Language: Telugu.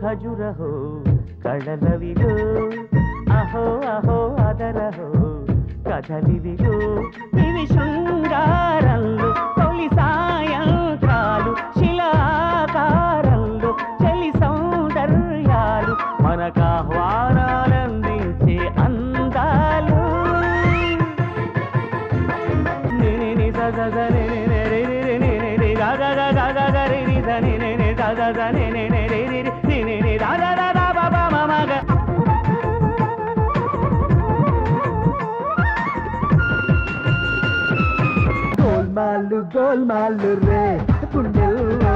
ఖజురహో కళలవిగో అహో అహో అదరహో కథలివిగో మనకాహ్వానాలందించే అందాలు నిని సదని గోల్మాలు గోల్మాలు రే పుణ్యల్లో